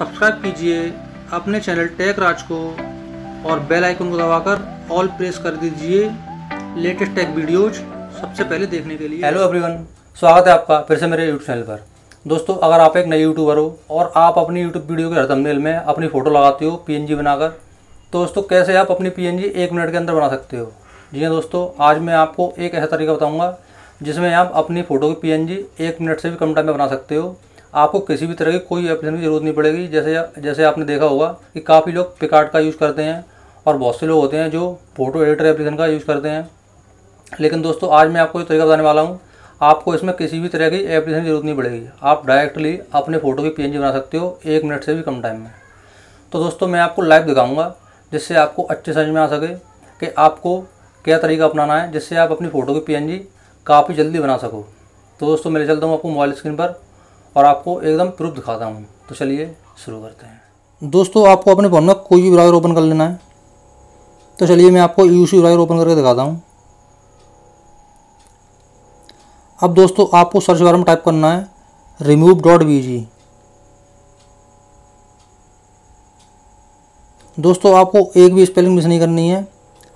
Subscribe कीजिए अपने channel take राज को और बेल आइकन को दबाकर ऑल प्रेस कर दीजिए लेटेस्ट टेक वीडियोज़ सबसे पहले देखने के लिए। हेलो एवरीवन स्वागत है आपका फिर से मेरे यूट्यूब चैनल पर। दोस्तों, अगर आप एक नए यूट्यूबर हो और आप अपनी यूट्यूब वीडियो के थंबनेल में अपनी फ़ोटो लगाते हो पीएनजी बनाकर तो दोस्तों, कैसे आप अपनी पीएनजी एक मिनट के अंदर बना सकते हो? जी हाँ दोस्तों, आज मैं आपको एक ऐसा तरीका बताऊँगा जिसमें आप अपनी फ़ोटो की पीएनजी एक मिनट से भी कम टाइम में बना सकते हो। आपको किसी भी तरह की कोई एप्लीकेशन की ज़रूरत नहीं पड़ेगी। जैसे जैसे आपने देखा होगा कि काफ़ी लोग पिकार्ट का यूज़ करते हैं और बहुत से लोग होते हैं जो फ़ोटो एडिटर एप्लीकेशन का यूज़ करते हैं। लेकिन दोस्तों, आज मैं आपको एक तरीका बताने वाला हूँ। आपको इसमें किसी भी तरह की एप्लीकेशन की ज़रूरत नहीं पड़ेगी। आप डायरेक्टली अपने फ़ोटो की पीएनजी बना सकते हो एक मिनट से भी कम टाइम में। तो दोस्तों, मैं आपको लाइव दिखाऊँगा, जिससे आपको अच्छे समझ में आ सके कि आपको क्या तरीका अपनाना है, जिससे आप अपनी फ़ोटो की पीएनजी काफ़ी जल्दी बना सको। तो दोस्तों, मैं चलता हूँ आपको मोबाइल स्क्रीन पर। और आपको एकदम प्रूफ दिखाता हूँ। तो चलिए शुरू करते हैं। दोस्तों, आपको अपने फ़ोन में कोई भी ब्राउज़र ओपन कर लेना है। तो चलिए मैं आपको यू सी ब्राउज़र ओपन करके दिखाता हूँ। अब दोस्तों, आपको सर्च बार में टाइप करना है रिमूव डॉट वी जी दोस्तों, आपको एक भी स्पेलिंग मिस नहीं करनी है।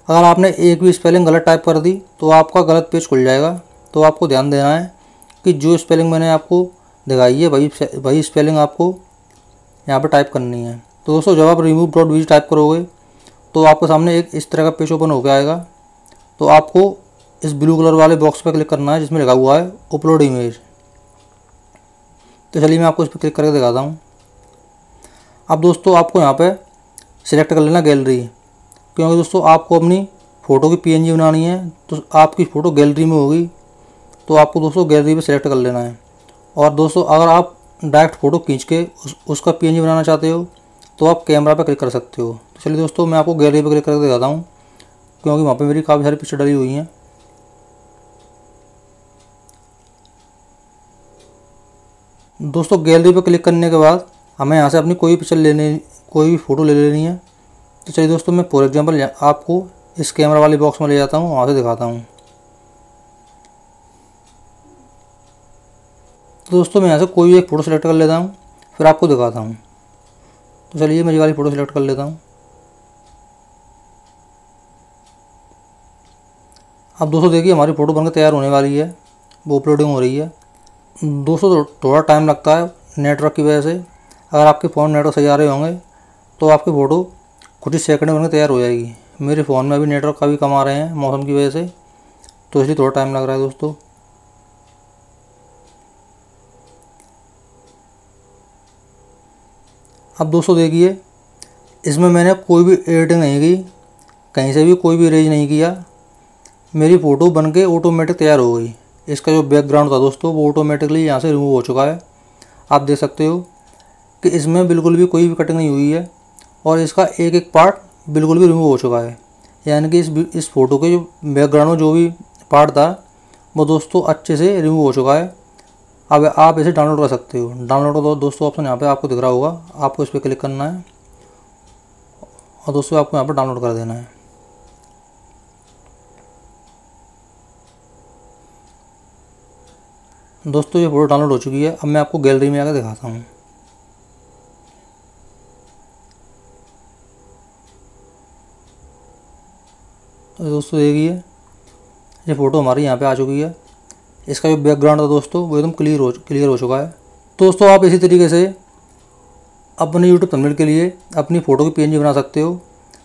अगर आपने एक भी स्पेलिंग गलत टाइप कर दी तो आपका गलत पेज खुल जाएगा। तो आपको ध्यान देना है कि जो स्पेलिंग मैंने आपको दिखाई है वही वही स्पेलिंग आपको यहाँ पर टाइप करनी है। तो दोस्तों, जब आप रिमूव डॉट वी टाइप करोगे तो आपके सामने एक इस तरह का पेज ओपन होकर आएगा। तो आपको इस ब्लू कलर वाले बॉक्स पर क्लिक करना है, जिसमें लिखा हुआ है अपलोड इमेज तो चलिए मैं आपको इस पर क्लिक करके दिखाता हूँ। अब दोस्तों, आपको यहाँ पे सिलेक्ट कर लेना गैलरी क्योंकि दोस्तों, आपको अपनी फ़ोटो की पीएनजी बनानी है तो आपकी फ़ोटो गैलरी में होगी। तो आपको दोस्तों गैलरी पे सिलेक्ट कर लेना है। और दोस्तों अगर आप डायरेक्ट फ़ोटो खींच के उस, उसका पीएनजी बनाना चाहते हो तो आप कैमरा पर क्लिक कर सकते हो। तो चलिए दोस्तों मैं आपको गैलरी पर क्लिक करके दिखाता हूँ क्योंकि वहाँ पर मेरी काफ़ी सारी पिक्चर डली हुई हैं। दोस्तों गैलरी पर क्लिक करने के बाद हमें यहाँ से अपनी कोई पिक्चर लेने कोई भी फ़ोटो ले लेनी है। तो चलिए दोस्तों मैं फॉर एग्जांपल आपको इस कैमरा वाले बॉक्स में ले जाता हूँ वहाँ से दिखाता हूँ। तो दोस्तों, मैं यहाँ से कोई भी एक फ़ोटो सेलेक्ट कर लेता हूँ, फिर आपको दिखाता हूँ। तो चलिए, मैं ये वाली फ़ोटो सेलेक्ट कर लेता हूँ। अब दोस्तों, देखिए, हमारी फ़ोटो बनकर तैयार होने वाली है, वो अपलोडिंग हो रही है। दोस्तों थोड़ा टाइम लगता है नेटवर्क की वजह से। अगर आपके फ़ोन नेटवर्क सही आ रहे होंगे तो आपकी फ़ोटो कुछ ही सेकंड में बनकर तैयार हो जाएगी। मेरे फ़ोन में अभी नेटवर्क काफ़ी कम आ रहे हैं मौसम की वजह से तो इसलिए थोड़ा टाइम लग रहा है दोस्तों। अब दोस्तों देखिए, इसमें मैंने कोई भी एडिटिंग नहीं की, कहीं से भी कोई भी इरेज नहीं किया। मेरी फ़ोटो बन के ऑटोमेटिक तैयार हो गई। इसका जो बैकग्राउंड था दोस्तों, वो ऑटोमेटिकली यहाँ से रिमूव हो चुका है। आप देख सकते हो कि इसमें बिल्कुल भी कोई भी कटिंग नहीं हुई है और इसका एक एक पार्ट बिल्कुल भी रिमूव हो चुका है। यानी कि इस इस फ़ोटो के जो बैकग्राउंड में जो भी पार्ट था, वो दोस्तों अच्छे से रिमूव हो चुका है। अब आप इसे डाउनलोड कर सकते हो। डाउनलोड का दोस्तों ऑप्शन यहाँ पे आपको दिख रहा होगा। आपको इस पर क्लिक करना है। और दोस्तों, आपको यहाँ पर डाउनलोड कर देना है। दोस्तों, ये फ़ोटो डाउनलोड हो चुकी है। अब मैं आपको गैलरी में आकर दिखाता हूँ। तो दोस्तों, देखिए, ये फ़ोटो हमारी यहाँ पे आ चुकी है। इसका जो बैकग्राउंड था दोस्तों, वो एकदम क्लियर हो क्लियर हो चुका है। दोस्तों, आप इसी तरीके से अपने यूट्यूब थंबनेल के लिए अपनी फ़ोटो की पीएनजी बना सकते हो,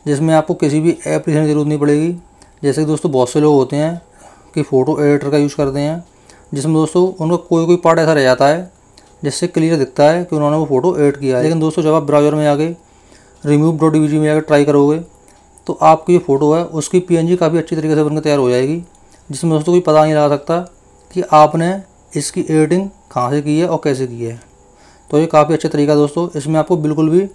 जिसमें आपको किसी भी एप्लीकेशन की ज़रूरत नहीं पड़ेगी। जैसे कि दोस्तों, बहुत से लोग होते हैं कि फ़ोटो एडिटर का यूज़ करते हैं, जिसमें दोस्तों, उनका कोई कोई पार्ट ऐसा रह जाता है, जिससे क्लियर दिखता है कि उन्होंने वो फ़ोटो एड किया है। लेकिन दोस्तों, जब आप ब्राउज़र में आगे रिमूव डॉट डी में आकर ट्राई करोगे तो आपकी जो फ़ोटो है, उसकी पी काफ़ी अच्छी तरीके से बनकर तैयार हो जाएगी, जिसमें दोस्तों कोई पता नहीं लगा सकता कि आपने इसकी एडिटिंग कहाँ से की है और कैसे की है। तो ये काफ़ी अच्छा तरीका दोस्तों। इसमें आपको बिल्कुल भी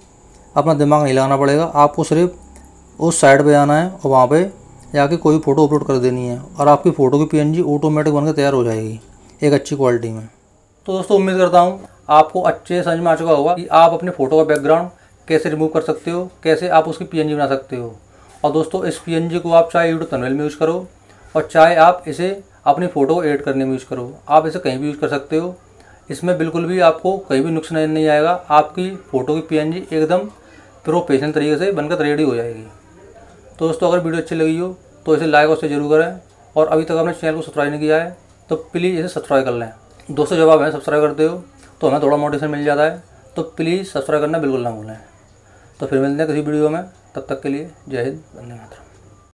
अपना दिमाग नहीं लगाना पड़ेगा। आपको सिर्फ़ उस साइड पे आना है और वहाँ पे जाके कोई फ़ोटो अपलोड कर देनी है और आपकी फ़ोटो की पीएनजी ऑटोमेटिक बनकर तैयार हो जाएगी एक अच्छी क्वालिटी में। तो दोस्तों, उम्मीद करता हूँ आपको अच्छे समझ में आ चुका होगा कि आप अपने फ़ोटो का बैकग्राउंड कैसे रिमूव कर सकते हो, कैसे आप उसकी पीएनजी बना सकते हो। और दोस्तों, इस पीएनजी को आप चाहे यूट्यूब तनवेल में यूज़ करो और चाहे आप इसे अपनी फ़ोटो एडिट करने में यूज़ करो। आप इसे कहीं भी यूज़ कर सकते हो। इसमें बिल्कुल भी आपको कहीं भी नुकसान नहीं आएगा। आपकी फ़ोटो की पीएनजी एकदम प्रोफेशनल तरीके से बनकर रेडी हो जाएगी। तो दोस्तों, अगर वीडियो अच्छी लगी हो तो इसे लाइक और शेयर ज़रूर करें। और अभी तक आपने चैनल को सब्सक्राइब नहीं किया है तो प्लीज़ इसे सब्सक्राइब कर लें। दोस्तों, जब आप हमें सब्सक्राइब करते हो तो हमें थोड़ा मोटिवेशन मिल जाता है। तो प्लीज़ सब्सक्राइब करना बिल्कुल ना भूलें। तो फिर मिलते हैं किसी वीडियो में। तब तक के लिए जय हिंद, वंदे मातरम।